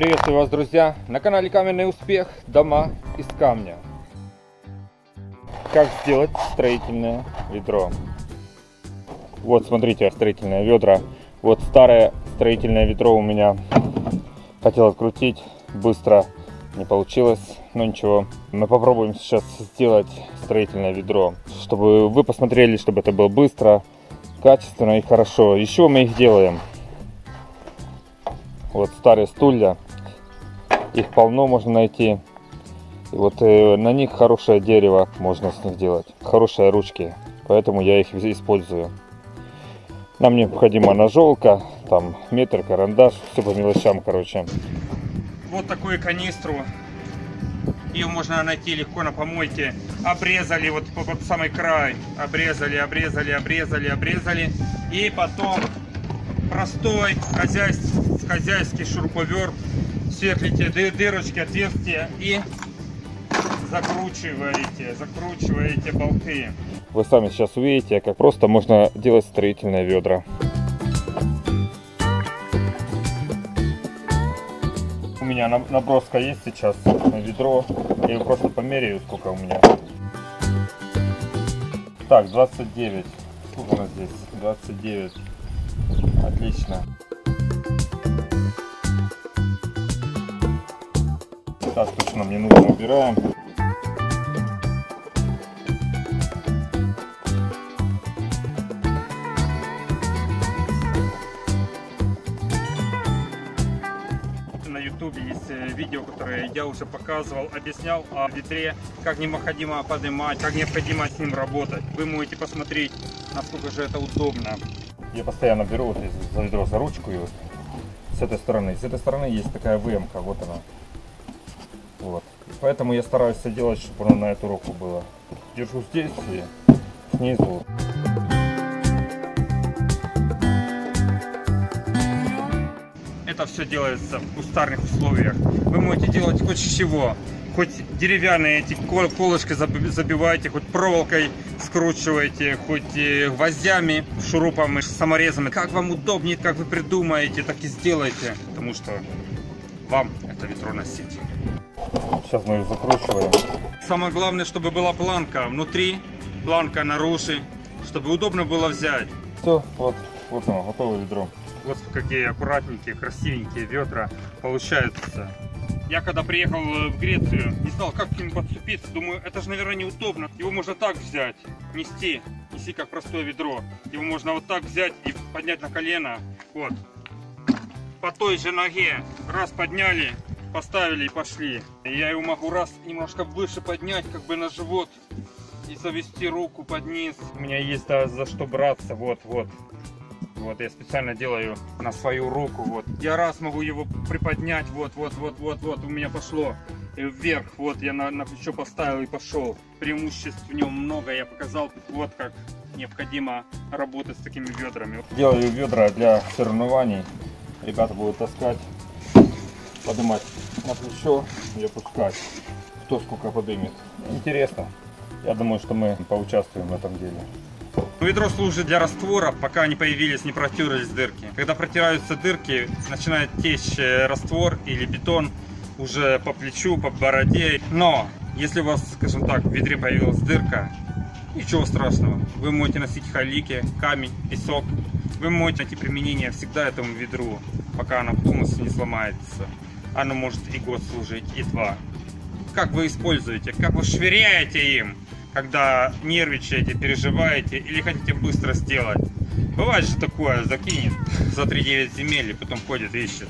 Приветствую вас, друзья! На канале Каменный Успех. Дома из камня. Как сделать строительное ведро? Вот, смотрите, строительное ведра. Вот старое строительное ведро у меня хотел открутить быстро. Не получилось, но ничего. Мы попробуем сейчас сделать строительное ведро, чтобы вы посмотрели, чтобы это было быстро, качественно и хорошо. Еще мы их делаем. Вот старые стулья. Их полно можно найти. И вот э, на них хорошее дерево можно с них делать. Хорошие ручки. Поэтому я их использую. Нам необходима ножовка, там метр, карандаш, все по мелочам, короче. Вот такую канистру. Ее можно найти легко на помойке. Обрезали вот по под самый край. Обрезали, обрезали, обрезали, обрезали. И потом простой хозяйств, хозяйский шуруповерт. Сверлите ды- дырочки, отверстия и закручиваете, закручиваете болты. Вы сами сейчас увидите, как просто можно делать строительные ведра. У меня на- наброска есть сейчас на ведро. Я его просто померяю, сколько у меня. Так, 29. Сколько у нас здесь? 29. Отлично. Так, точно мне нужно убираем. На ютубе есть э, видео, которое я уже показывал, объяснял о ведре, как необходимо поднимать, как необходимо с ним работать. Вы можете посмотреть, насколько же это удобно. Я постоянно беру вот из- за ведро за ручку и вот с этой стороны. С этой стороны есть такая выемка, вот она. Поэтому я стараюсь все делать, чтобы оно на эту руку было. Держу здесь и снизу. Это все делается в кустарных условиях. Вы можете делать хоть чего. Хоть деревянные эти кол- колышки заби- забиваете, хоть проволокой скручиваете, хоть э, гвоздями, шурупами, саморезами. Как вам удобнее, как вы придумаете, так и сделайте. Потому что вам это ведро носить. Сейчас мы ее закручиваем. Самое главное, чтобы была планка внутри, планка наружу, чтобы удобно было взять. Все, вот, вот оно, готовое ведро. Вот какие аккуратненькие, красивенькие ведра получаются. Я когда приехал э, в Грецию, не знал, как к ним подступиться. Думаю, это же, наверное, неудобно. Его можно так взять, нести, неси как простое ведро. Его можно вот так взять и поднять на колено. Вот. По той же ноге. Раз подняли, поставили и пошли. Я его могу раз немножко выше поднять, как бы на живот. И завести руку под низ. У меня есть да, за что браться. Вот, вот. Я специально делаю на свою руку. Вот. Я раз могу его приподнять. Вот, вот, вот, вот, вот. У меня пошло вверх. Вот я на, на плечо поставил и пошел. Преимуществ в нем много. Я показал. Вот как необходимо работать с такими ведрами. Делаю ведра для соревнований. Ребята будут таскать, поднимать на плечо и опускать. Кто сколько подымет. Интересно. Я думаю, что мы поучаствуем в этом деле. Ведро служит для раствора, пока не появились, не протерлись дырки. Когда протираются дырки, начинает течь э, раствор или бетон уже по плечу, по бороде. Но, если у вас, скажем так, в ведре появилась дырка, ничего страшного. Вы можете носить халики, камень, песок. Вы можете найти применение всегда этому ведру, пока оно полностью не сломается. Оно может и год служить, и два. Как вы используете, как вы швыряете им, когда нервничаете, переживаете или хотите быстро сделать. Бывает же такое, закинет за 3-9 земель и потом ходит ищет.